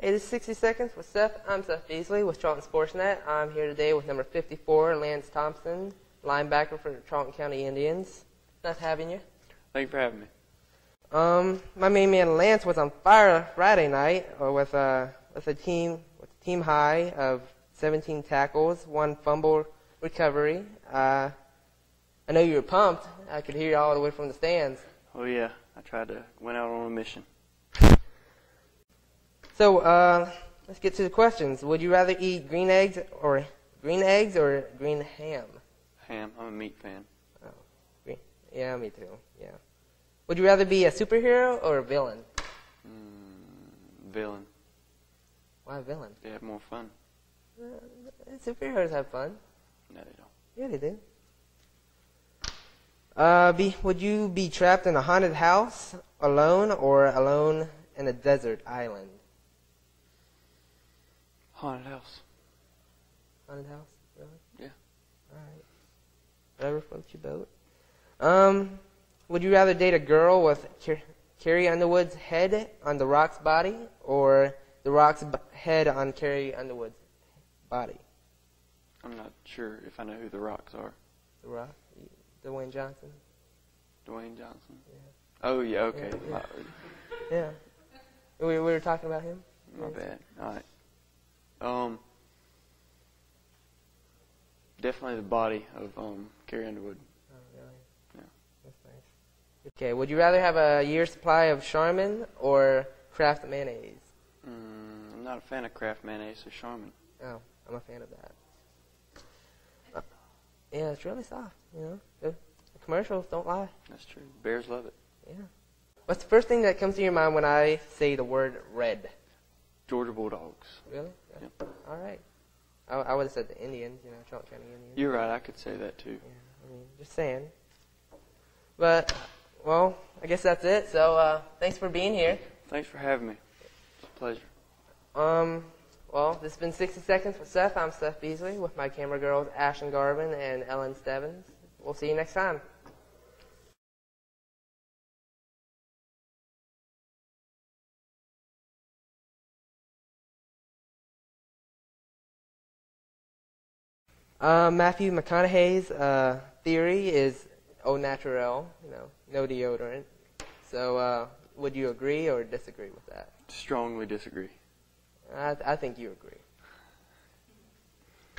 Hey, this is 60 Seconds with Seth. I'm Seth Beasley with Charlton Sports Net. I'm here today with number 54, Lance Thompson, linebacker for the Charlton County Indians. Nice having you. Thank you for having me. Um, my main man Lance was on fire Friday night uh, with a with a team with a team high of 17 tackles, one fumble recovery. Uh, I know you were pumped. I could hear you all the way from the stands. Oh yeah, I tried to went out on a mission. So uh, let's get to the questions. Would you rather eat green eggs or green eggs or green ham? Ham, I'm a meat fan. Oh, Green. Yeah, me too. Yeah. Would you rather be a superhero or a villain? Mm, villain. Why a villain? They have more fun. Uh, superheroes have fun. No, they don't. Yeah, they do. Uh, be, would you be trapped in a haunted house alone or alone in a desert island? Haunted house. Haunted house? Really? Yeah. Alright. Whatever floats your boat. Um, would you rather date a girl with Carrie Underwood's head on The Rock's body or The Rock's b- head on Carrie Underwood's body? I'm not sure if I know who the Rocks are. The Rock? Dwayne Johnson? Dwayne Johnson. Yeah. Oh yeah, okay. Yeah, yeah. Uh, Yeah. We, we were talking about him? my bad. All right. Um, definitely the body of um Carrie Underwood. Oh, really? Yeah. That's nice. Okay, would you rather have a year's supply of Charmin or Kraft mayonnaise? Mm, I'm not a fan of Kraft mayonnaise or Charmin. Oh, I'm a fan of that. Uh, yeah, it's really soft, you know? The, the commercials don't lie. That's true. Bears love it. Yeah. What's the first thing that comes to your mind when I say the word red? Georgia Bulldogs. Really? Yep. All right. I, I would have said the Indians, you know, Charlton County Indians. You're right. I could say that too. Yeah, I mean, just saying. But, well, I guess that's it. So, uh, thanks for being here. Thanks for having me. It's a pleasure. Um, well, this has been 60 Seconds with Seth. I'm Seth Beasley with my camera girls Ashton Garvin and Ellen Stevens. We'll see you next time. Uh, Matthew McConaughey's uh, theory is au naturel, you know, no deodorant. So, uh, would you agree or disagree with that? Strongly disagree. I, I think you agree.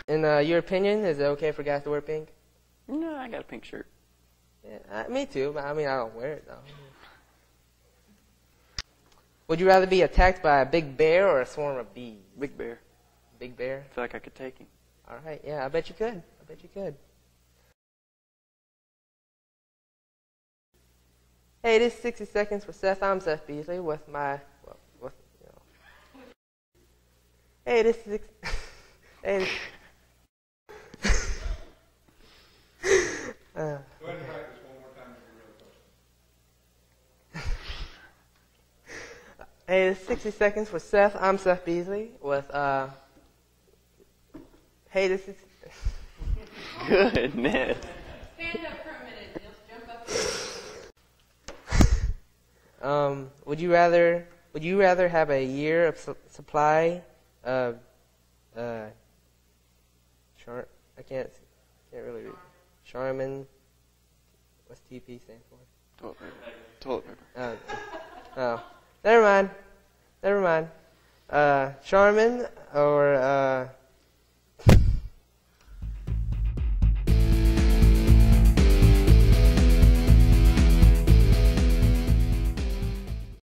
In uh, your opinion, is it okay for guys to wear pink? No, I got a pink shirt. Yeah, uh, me too, but I mean, I don't wear it though. Would you rather be attacked by a big bear or a swarm of bees? Big Bear. Big bear? I feel like I could take him. All right, yeah, I bet you could. I bet you could. Hey, this is 60 Seconds with Seth. I'm Seth Beasley with my, well, with, you know. Hey, this is, six- hey, uh, Go ahead and practice one more time with the real question. Hey, this is 60 Seconds with Seth. I'm Seth Beasley with, uh, hey, this is, Goodness. Stand up for a minute. Jump up. um, would you rather, would you rather have a year of su- supply of, uh, char, I can't, can't really read. Charmin, what's TP stand for? Toilet paper. Toilet paper. Oh, oh, never mind. Never mind. Uh, Charmin or uh,